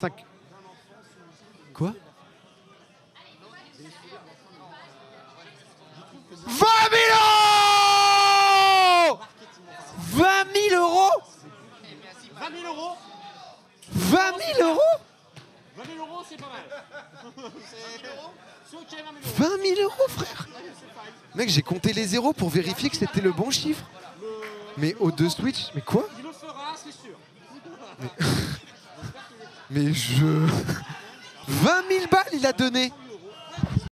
5. Quoi? 20 000 euros 20 000 euros 20 000 euros 20 000 euros 20 000 euros, c'est pas mal. C'est ok, 20 000 euros. 20 000 euros, frère Mec, j'ai compté les zéros pour vérifier que c'était le bon chiffre. Mais au deux Switch, mais quoi? Il le fera, c'est sûr. Mais je... 20 000 balles, il a donné